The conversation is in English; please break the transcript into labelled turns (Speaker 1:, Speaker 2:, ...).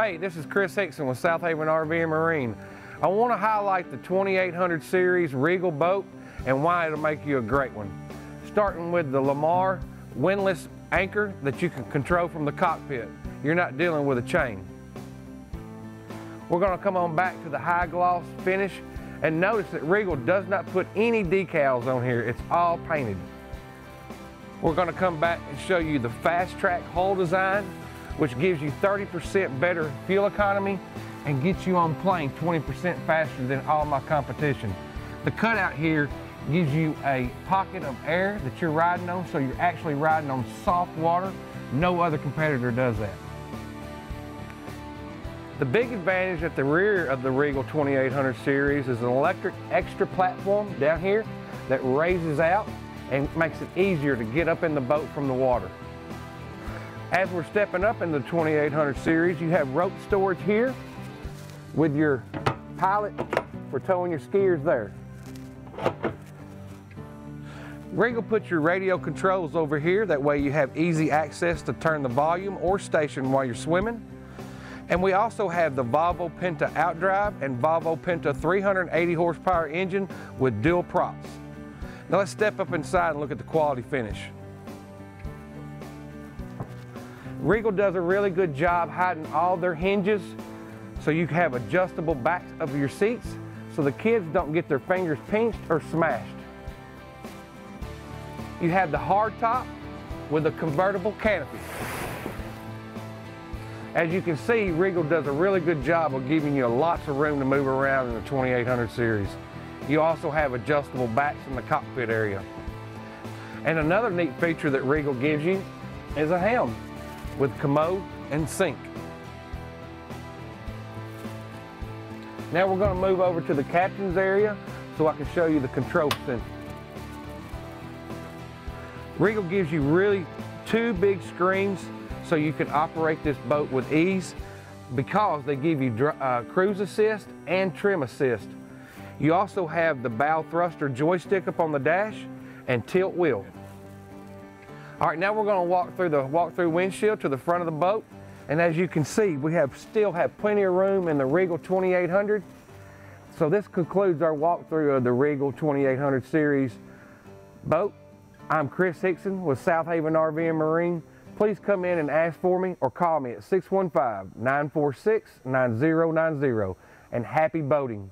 Speaker 1: Hey, this is Chris Hixson with Southaven RV and Marine. I want to highlight the 2800 series Regal boat and why it'll make you a great one. Starting with the Lewmar windlass anchor that you can control from the cockpit. You're not dealing with a chain. We're going to come on back to the high gloss finish and notice that Regal does not put any decals on here. It's all painted. We're going to come back and show you the FasTrac hull design which gives you 30% better fuel economy and gets you on plane 20% faster than all my competition. The cutout here gives you a pocket of air that you're riding on, so you're actually riding on soft water. No other competitor does that. The big advantage at the rear of the Regal 2800 series is an electric extra platform down here that raises out and makes it easier to get up in the boat from the water. As we're stepping up in the 2800 series, you have rope storage here with your pilot for towing your skiers there. Regal puts your radio controls over here. That way you have easy access to turn the volume or station while you're swimming. And we also have the Volvo Penta OutDrive and Volvo Penta 380 horsepower engine with dual props. Now let's step up inside and look at the quality finish. Regal does a really good job hiding all their hinges so you have adjustable backs of your seats so the kids don't get their fingers pinched or smashed. You have the hard top with a convertible canopy. As you can see, Regal does a really good job of giving you lots of room to move around in the 2800 series. You also have adjustable backs in the cockpit area. And another neat feature that Regal gives you is a helm with commode and sink. Now we're going to move over to the captain's area so I can show you the control center. Regal gives you really two big screens so you can operate this boat with ease because they give you uh, cruise assist and trim assist. You also have the bow thruster joystick up on the dash and tilt wheel. All right, now we're gonna walk through the walk-through windshield to the front of the boat. And as you can see, we have still have plenty of room in the Regal 2800. So this concludes our walkthrough of the Regal 2800 series boat. I'm Chris Hixson with Southaven RV and Marine. Please come in and ask for me or call me at 615-946-9090 and happy boating.